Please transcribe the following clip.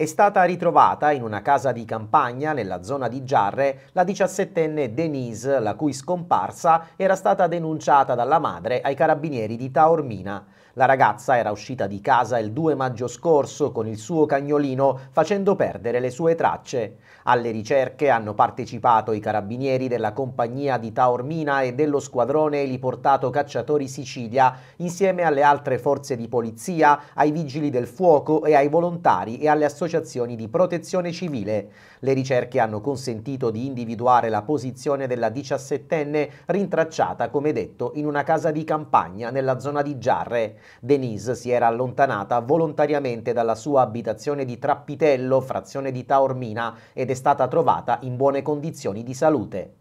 È stata ritrovata in una casa di campagna nella zona di Giarre la diciassettenne Denise, la cui scomparsa era stata denunciata dalla madre ai carabinieri di Taormina. La ragazza era uscita di casa il 2 maggio scorso con il suo cagnolino facendo perdere le sue tracce. Alle ricerche hanno partecipato i carabinieri della compagnia di Taormina e dello squadrone eliportato Cacciatori Sicilia insieme alle altre forze di polizia, ai vigili del fuoco e ai volontari e alle associazioni di protezione civile. Le ricerche hanno consentito di individuare la posizione della diciassettenne rintracciata, come detto, in una casa di campagna nella zona di Giarre. Denise si era allontanata volontariamente dalla sua abitazione di Trappitello, frazione di Taormina, ed è stata trovata in buone condizioni di salute.